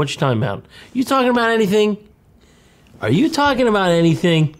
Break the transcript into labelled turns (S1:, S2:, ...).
S1: What you talking about? You talking about anything? Are you talking about anything?